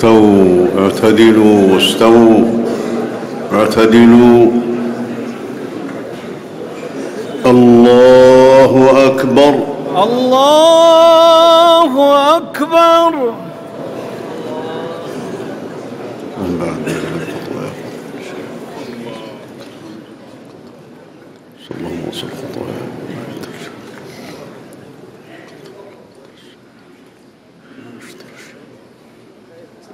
استووا اعتدلوا استووا اعتدلوا. الله أكبر. الله أكبر.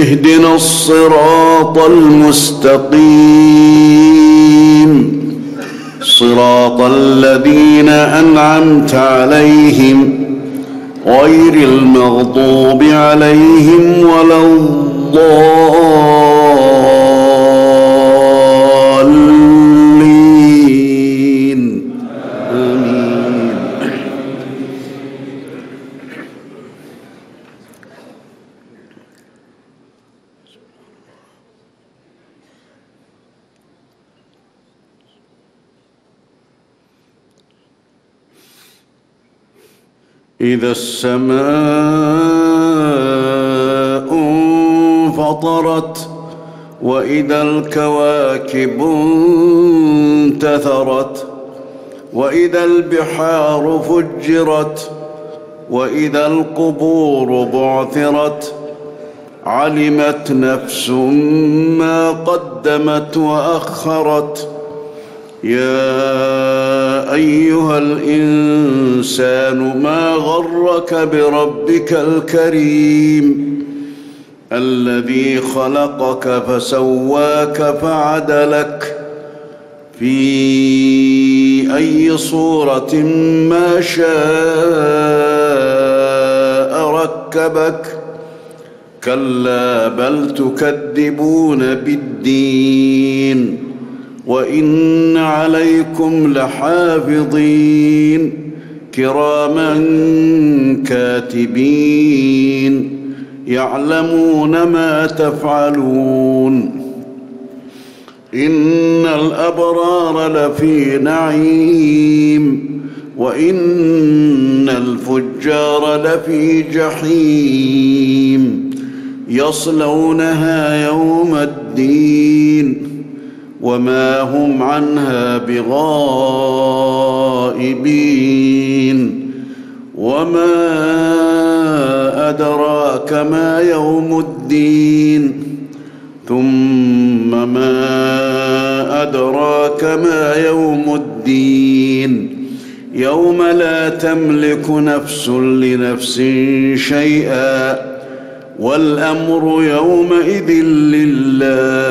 اهدنا الصراط المستقيم. صراط الذين أنعمت عليهم غير المغضوب عليهم ولا الضالين. إذا السماء انفطرت وإذا الكواكب انتثرت وإذا البحار فجرت وإذا القبور بعثرت علمت نفس ما قدمت وأخرت يا أيها الإنسان ما غرك بربك الكريم الذي خلقك فسواك فعدلك في أي صورة ما شاء ركبك كلا بل تكذبون بالدين وإن عليكم لحافظين كراما كاتبين يعلمون ما تفعلون. إن الأبرار لفي نعيم وإن الفجار لفي جحيم يصلونها يوم الدين. وما هم عنها بغائبين. وما أدراك ما يوم الدين. ثم ما أدراك ما يوم الدين. يوم لا تملك نفس لنفس شيئا. والأمر يومئذ لله.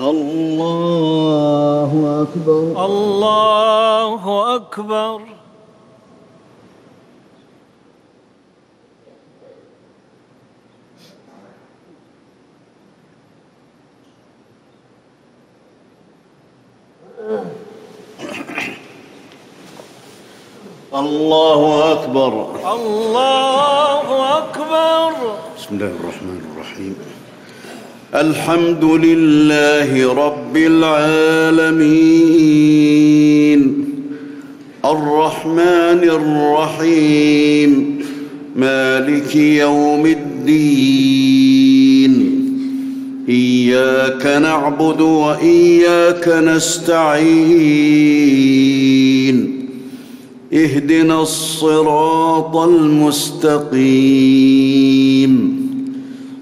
الله أكبر الله أكبر الله أكبر بسم الله الرحمن الرحيم الحمد لله رب العالمين. الرحمن الرحيم. مالك يوم الدين. إياك نعبد وإياك نستعين. اهدنا الصراط المستقيم.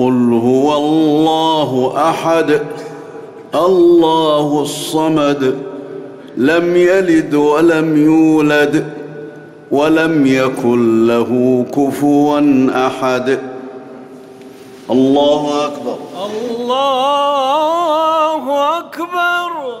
قل هو الله احد الله الصمد لم يلد ولم يولد ولم يكن له كفوا احد. الله أكبر. الله أكبر.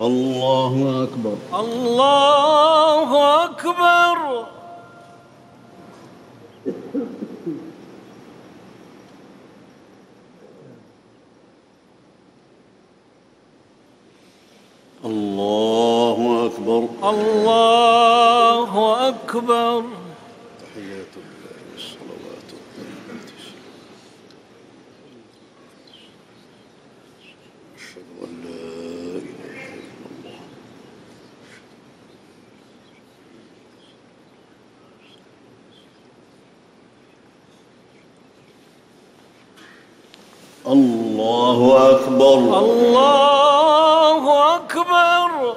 الله أكبر. الله أكبر الله اكبر الله أكبر تحيات الله والصلوات الطيبات أشهد أن لا إله إلا الله الله أكبر. الله أكبر.